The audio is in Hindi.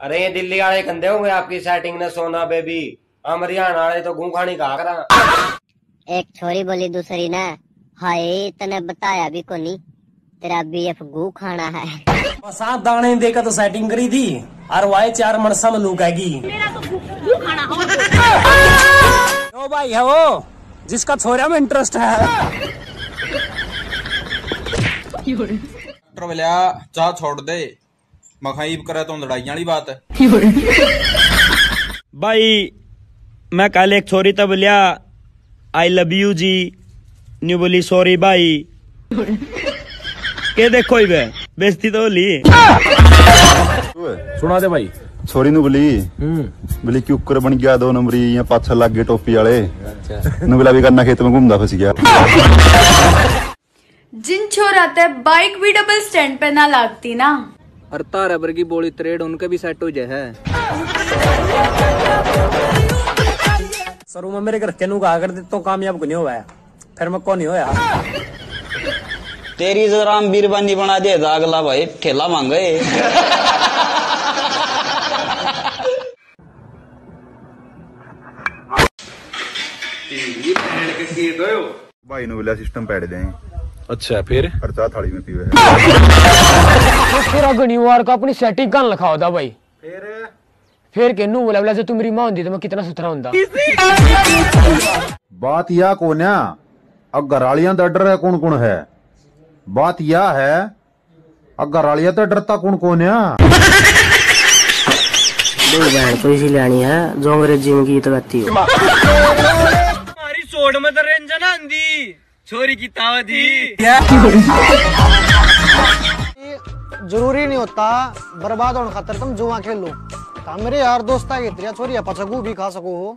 अरे ये दिल्ली वाले कंधे होंगे आपकी सेटिंग ने सोना बेबी हम हरियाणा वाले तो घूखानी कहा करा एक छोरी बोली दूसरी ना हाय तने बताया भी को नहीं तेरा बी एफ़ गू खाना है। सात दाने देकर तो सेटिंग करी थी और वाई चार मरसा में लूक आएगी तो भाई है वो जिसका छोरा में इंटरेस्ट है। मिला चाह छोड़ दे। ਮਖਾਈਬ ਕਰੇ ਤੋਂ ਲੜਾਈਆਂ ਵਾਲੀ ਬਾਤ ਹੈ भाई मैं कल एक छोरी तब लिया आई लव यू जी न्यू बोली सॉरी भाई के देखो ही बे बेइज्जती तो ली ਸੁਣਾ ਦੇ ਭਾਈ ਛੋਰੀ ਨੂੰ ਬਲੀ ਬਲੀ ਕਿ ਉੱਕਰ ਬਣ ਗਿਆ ਦੋ ਨੰਬਰੀ ਜਾਂ ਪਾਛਾ ਲੱਗ ਗਏ ਟੋਪੀ ਵਾਲੇ ਨੂੰ ਬਲਾ ਵੀ ਕਰਨਾ ਖੇਤ में घूमदा फंस गया जिन छोर आते हैं बाइक भी डबल स्टैंड पे ना लागती ना अरता रबर की बोली त्रेड उनके भी सेट हो जाए है। सरू मैं मेरे घर के नू कहा कर देता हूँ कामयाब को नहीं हुआ फिर मैं कौन नहीं होया? तेरी राम बीरबानी बना दे दागला भाई ठेला मांगे भाई नु सिस्टम पैड दें। अच्छा फिर? खर्चा थाली में पीवे तेरा गणिवार का अपनी सेटिंग कान लिखा होता भाई? फिर? फिर केनू बोला बोला जे तू मेरी माँ होती तो मैं कितना सुथरा होता बात या कोन्या अगर अब दा डर है कौन कौन है? बात या है अगर घरालिया दा डरता कौन कौन है? तो इसी लेनी है जो अंग्रेज़ी में गीत गाती हो। हमारी सोड में तो रंजना आंदी छोरी की तावती ज़रूरी नहीं होता बर्बाद होने खातर तुम जुआ खेल। लो मेरे यार दोस्त आगे छोरी पचगू भी खा सको हो।